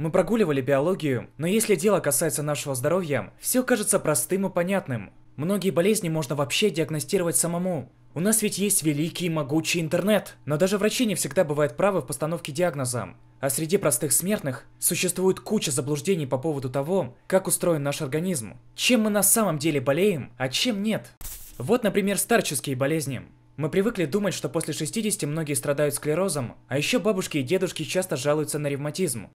Мы прогуливали биологию, но если дело касается нашего здоровья, все кажется простым и понятным. Многие болезни можно вообще диагностировать самому. У нас ведь есть великий и могучий интернет, но даже врачи не всегда бывают правы в постановке диагноза. А среди простых смертных существует куча заблуждений по поводу того, как устроен наш организм, чем мы на самом деле болеем, а чем нет. Вот, например, старческие болезни. Мы привыкли думать, что после 60 многие страдают склерозом, а еще бабушки и дедушки часто жалуются на ревматизм.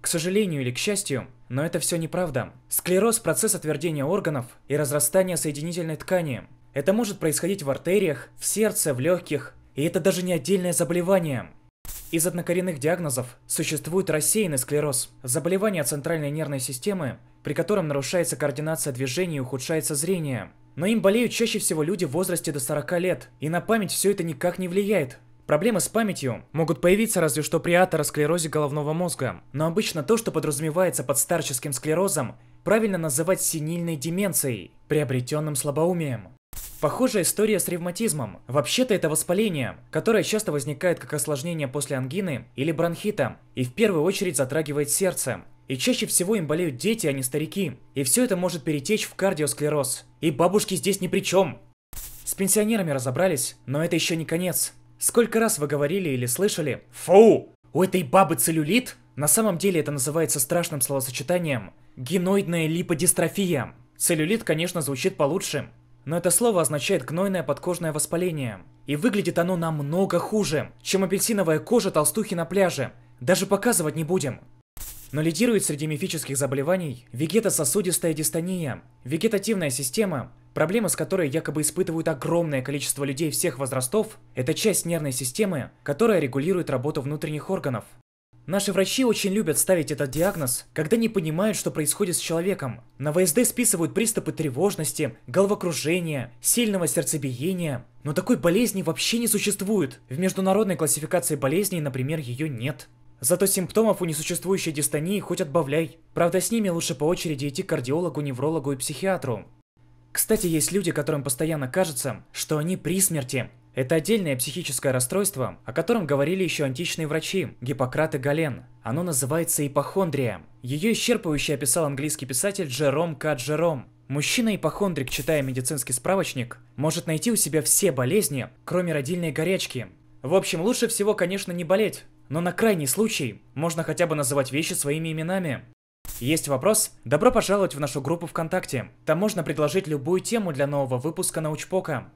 К сожалению или к счастью, но это все неправда. Склероз – процесс отвердения органов и разрастания соединительной ткани. Это может происходить в артериях, в сердце, в легких, и это даже не отдельное заболевание. Из однокоренных диагнозов существует рассеянный склероз – заболевание центральной нервной системы, при котором нарушается координация движений и ухудшается зрение. Но им болеют чаще всего люди в возрасте до 40 лет, и на память все это никак не влияет. Проблемы с памятью могут появиться разве что при атеросклерозе головного мозга, но обычно то, что подразумевается под старческим склерозом, правильно называть синильной деменцией, приобретенным слабоумием. Похожая история с ревматизмом. Вообще-то это воспаление, которое часто возникает как осложнение после ангины или бронхита, и в первую очередь затрагивает сердце. И чаще всего им болеют дети, а не старики. И все это может перетечь в кардиосклероз. И бабушки здесь ни при чем. С пенсионерами разобрались, но это еще не конец. Сколько раз вы говорили или слышали «Фу! У этой бабы целлюлит?» На самом деле это называется страшным словосочетанием «геноидная липодистрофия». Целлюлит, конечно, звучит получше, но это слово означает гнойное подкожное воспаление. И выглядит оно намного хуже, чем апельсиновая кожа толстухи на пляже. Даже показывать не будем. Но лидирует среди мифических заболеваний вегетососудистая дистония, вегетативная система, проблема с которой якобы испытывают огромное количество людей всех возрастов, это часть нервной системы, которая регулирует работу внутренних органов. Наши врачи очень любят ставить этот диагноз, когда не понимают, что происходит с человеком. На ВСД списывают приступы тревожности, головокружения, сильного сердцебиения. Но такой болезни вообще не существует. В международной классификации болезней, например, ее нет. Зато симптомов у несуществующей дистонии хоть отбавляй. Правда, с ними лучше по очереди идти к кардиологу, неврологу и психиатру. Кстати, есть люди, которым постоянно кажется, что они при смерти. Это отдельное психическое расстройство, о котором говорили еще античные врачи, Гиппократ и Гален. Оно называется ипохондрия. Ее исчерпывающе описал английский писатель Джером К. Джером. Мужчина-ипохондрик, читая медицинский справочник, может найти у себя все болезни, кроме родильной горячки. В общем, лучше всего, конечно, не болеть, но на крайний случай можно хотя бы называть вещи своими именами. Есть вопрос? Добро пожаловать в нашу группу ВКонтакте. Там можно предложить любую тему для нового выпуска Научпока.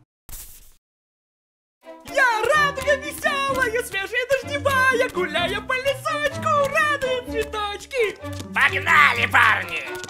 Я радуга веселая, свежая дождевая, гуляя по лесочку, радует цветочки. Погнали, парни!